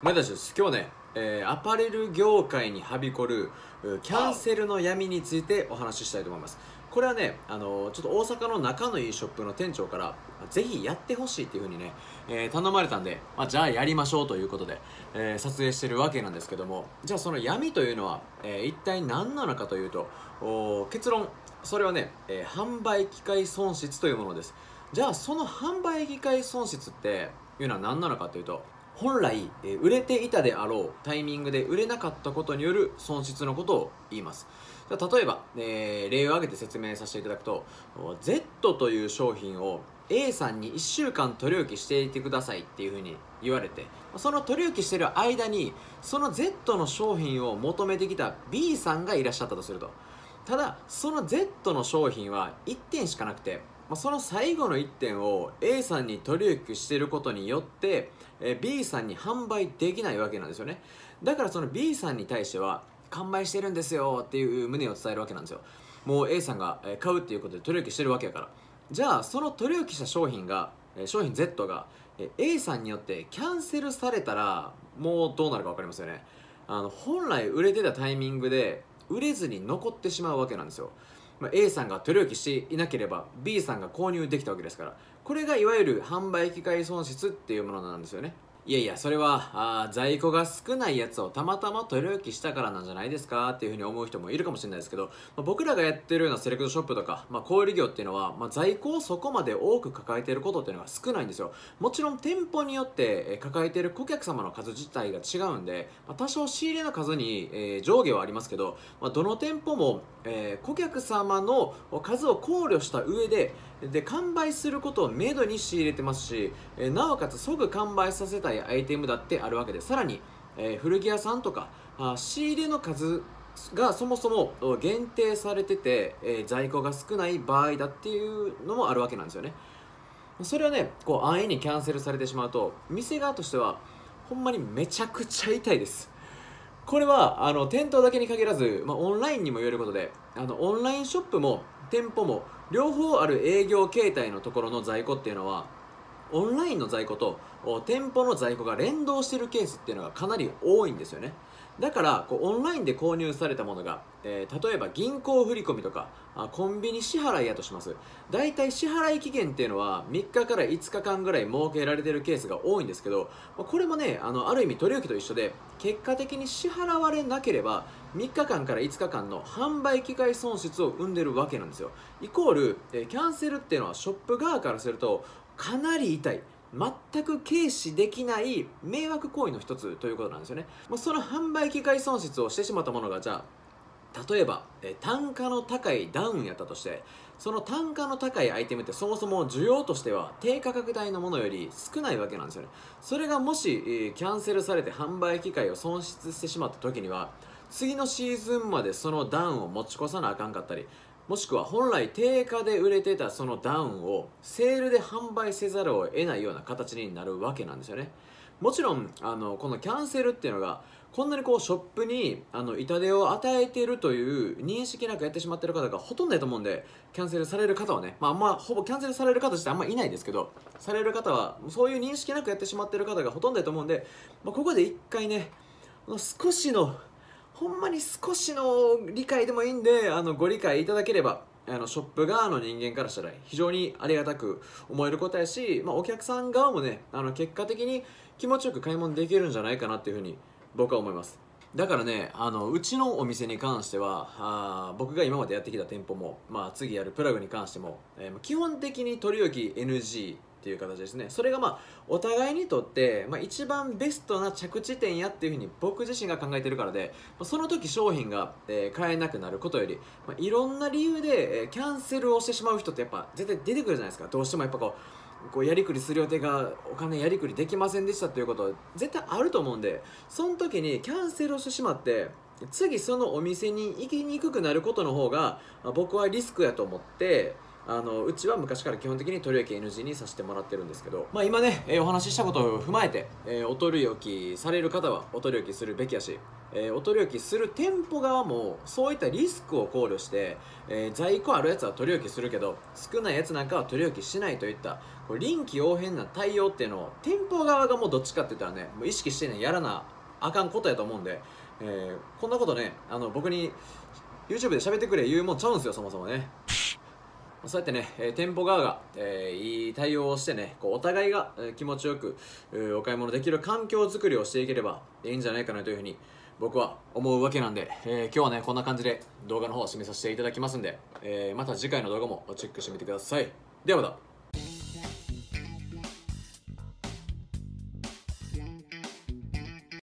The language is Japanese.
前田です。今日はね、えーアパレル業界にはびこるキャンセルの闇についてお話ししたいと思います。これはねあのちょっと大阪の仲のいいショップの店長からぜひやってほしいっていう風にね、えー頼まれたんで、まあ、じゃあやりましょうということで、え撮影してるわけなんですけどもじゃあその闇というのは、え一体何なのかというと結論それはね、え販売機会損失というものです。じゃあその販売機会損失っていうのは何なのかというと本来、え売れていたであろうタイミングで売れなかったことによる損失のことを言います。例えば、えー例を挙げて説明させていただくと Z という商品を A さんに1週間取り置きしていてくださいっていうふうに言われてその取り置きしてる間にその Z の商品を求めてきた B さんがいらっしゃったとすると。ただその Z の商品は1点しかなくてまあその最後の1点を A さんに取り置きしてることによってえ B さんに販売できないわけなんですよね。だからその B さんに対しては完売してるんですよっていう旨を伝えるわけなんですよ。もう A さんが買うっていうことで取り置きしてるわけやから。じゃあその取り置きした商品が商品 Z が A さんによってキャンセルされたらもうどうなるか分かりますよね。あの本来売れてたタイミングで売れずに残ってしまうわけなんですよ。まあ、A さんが取り置きしていなければ B さんが購入できたわけですからこれがいわゆる販売機会損失っていうものなんですよね。いやいやそれはあ在庫が少ないやつをたまたま取り置きしたからなんじゃないですか？っていうふうに思う人もいるかもしれないですけど、まあ僕らがやってるようなセレクトショップとか、まあ、小売業っていうのは、まあ、在庫をそこまで多く抱えていることっていうのが少ないんですよ。もちろん店舗によって抱えている顧客様の数自体が違うんで、まあ、多少仕入れの数に、えー上下はありますけど、まあ、どの店舗も、えー顧客様の数を考慮した上でで完売することをめどに仕入れてますし、えなおかつ即完売させたいアイテムだってあるわけでさらに、えー古着屋さんとかあ仕入れの数がそもそも限定されてて、えー在庫が少ない場合だっていうのもあるわけなんですよね。それはねこう安易にキャンセルされてしまうと店側としてはほんまにめちゃくちゃ痛いです。これはあの店頭だけに限らず、まあ、オンラインにも言えることであのオンラインショップも店舗も両方ある営業形態のところの在庫っていうのはオンラインの在庫と店舗の在庫が連動してるケースっていうのがかなり多いんですよね。だからこうオンラインで購入されたものが、えー例えば銀行振込とかあコンビニ支払いやとします。大体支払い期限っていうのは3日から5日間ぐらい設けられてるケースが多いんですけどまこれもねあのある意味取り置きと一緒で結果的に支払われなければ3日間から5日間の販売機会損失を生んでるわけなんですよ。イコール、えーキャンセルっていうのはショップ側からするとかなり痛い。全く軽視できない迷惑行為の一つということなんですよね、まあ、その販売機会損失をしてしまったものがじゃあ例えばえ単価の高いダウンやったとしてその単価の高いアイテムってそもそも需要としては低価格帯のものより少ないわけなんですよね。それがもし、えーキャンセルされて販売機会を損失してしまった時には次のシーズンまでそのダウンを持ち越さなあかんかったりもしくは本来定価で売れてたそのダウンをセールで販売せざるを得ないような形になるわけなんですよね。もちろんあのこのキャンセルっていうのがこんなにこうショップにあの痛手を与えているという認識なくやってしまってる方がほとんどだと思うんでキャンセルされる方はね、まあ、あほぼキャンセルされる方としてあんまりいないですけどされる方はそういう認識なくやってしまってる方がほとんどだと思うんで、まあ、ここで一回ね少しのほんまに少しの理解でもいいんであのご理解いただければあのショップ側の人間からしたら非常にありがたく思えることやし、まあ、お客さん側もねあの結果的に気持ちよく買い物できるんじゃないかなっていうふうに僕は思います。だからねあのうちのお店に関してはあ僕が今までやってきた店舗も、まあ、次やるプラグに関しても、えー基本的に取り置き NG っていう形ですね。それがまあお互いにとって、まあ、一番ベストな着地点やっていうふうに僕自身が考えてるからでその時商品が、えー買えなくなることより、まあ、いろんな理由で、えキャンセルをしてしまう人ってやっぱ絶対出てくるじゃないですか。どうしてもやっぱこうこうやりくりする予定がお金やりくりできませんでしたということ絶対あると思うんでその時にキャンセルをしてしまって次そのお店に行きにくくなることの方が僕はリスクやと思ってあのうちは昔から基本的に取り置き NG にさせてもらってるんですけど、まあ、今ね、えーお話ししたことを踏まえて、えーお取り置きされる方はお取り置きするべきやし、えーお取り置きする店舗側もそういったリスクを考慮して、え在庫あるやつは取り置きするけど少ないやつなんかは取り置きしないといったこれ臨機応変な対応っていうのを店舗側がもうどっちかって言ったらねもう意識してねやらなあかんことやと思うんで、えこんなことねあの僕に YouTube で喋ってくれ言うもんちゃうんですよそもそもね。そうやってね、え店舗側が、えーいい対応をしてねこうお互いが、気持ちよく、お買い物できる環境づくりをしていければいいんじゃないかなというふうに僕は思うわけなんで、えー今日はねこんな感じで動画の方を締めさせていただきますんで、えーまた次回の動画もチェックしてみてください。ではまた。